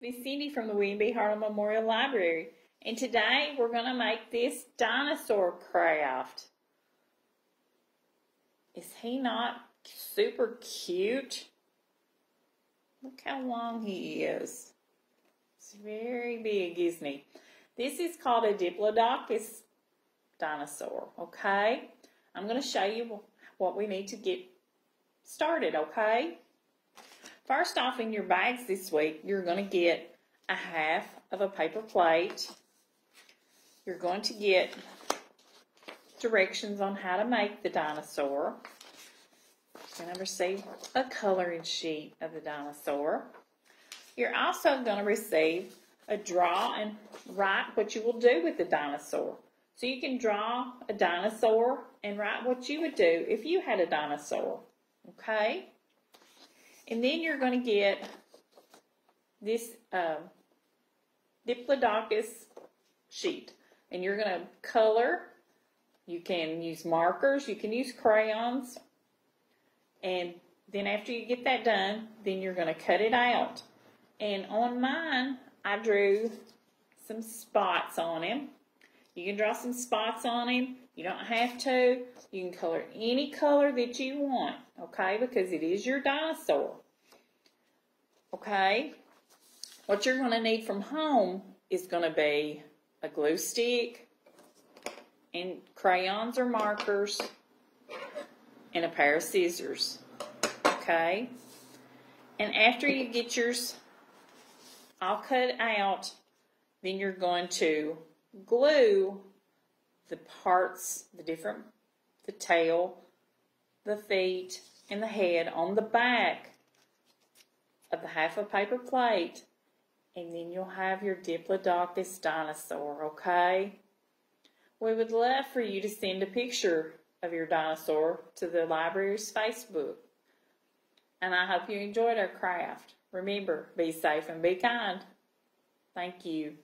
Miss Cindy from the William B. Harlan Memorial Library. And today we're going to make this dinosaur craft. Is he not super cute? Look how long he is. It's very big, isn't he? This is called a Diplodocus dinosaur, okay? I'm going to show you what we need to get started, okay? First off, in your bags this week, you're going to get a half of a paper plate. You're going to get directions on how to make the dinosaur. You're going to receive a coloring sheet of the dinosaur. You're also going to receive a draw and write what you will do with the dinosaur. So you can draw a dinosaur and write what you would do if you had a dinosaur. Okay? And then you're going to get this um, Diplodocus sheet. And you're going to color. You can use markers. You can use crayons. And then after you get that done, then you're going to cut it out. And on mine, I drew some spots on him. You can draw some spots on him. You don't have to. You can color any color that you want, okay? Because it is your dinosaur. Okay? What you're going to need from home is going to be a glue stick and crayons or markers and a pair of scissors. Okay? And after you get yours all cut out, then you're going to glue the parts, the different, the tail, the feet, and the head on the back of the half a paper plate, and then you'll have your Diplodocus dinosaur, okay? We would love for you to send a picture of your dinosaur to the library's Facebook. And I hope you enjoyed our craft. Remember, be safe and be kind. Thank you.